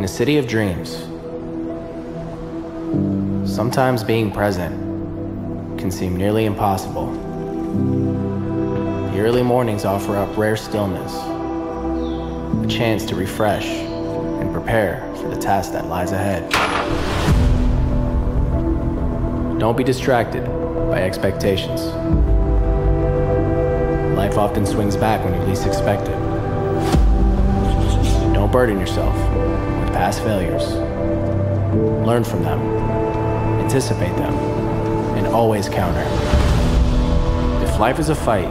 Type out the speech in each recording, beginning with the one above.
In a city of dreams, sometimes being present can seem nearly impossible. The early mornings offer up rare stillness, a chance to refresh and prepare for the task that lies ahead. Don't be distracted by expectations. Life often swings back when you least expect it. Don't burden yourself with past failures. Learn from them, anticipate them, and always counter. If life is a fight,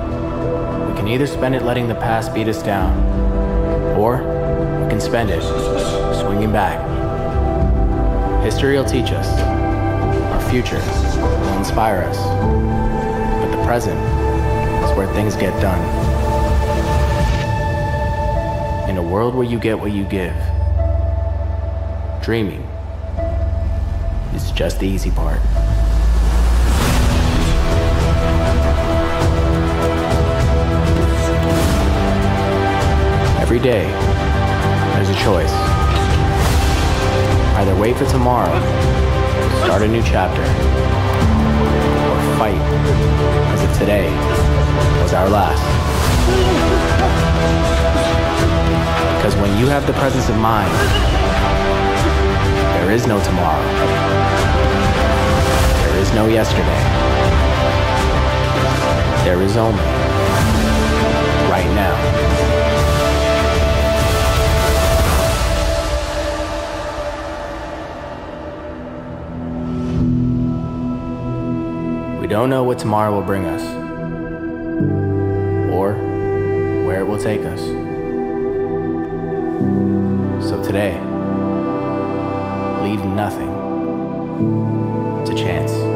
we can either spend it letting the past beat us down, or we can spend it swinging back. History will teach us, our future will inspire us, but the present is where things get done. World where you get what you give, dreaming is just the easy part. Every day, there's a choice. Either wait for tomorrow, start a new chapter, or fight as if today was our last. Because when you have the presence of mind, there is no tomorrow. There is no yesterday. There is only right now. We don't know what tomorrow will bring us, or where it will take us. Today, leave nothing to chance.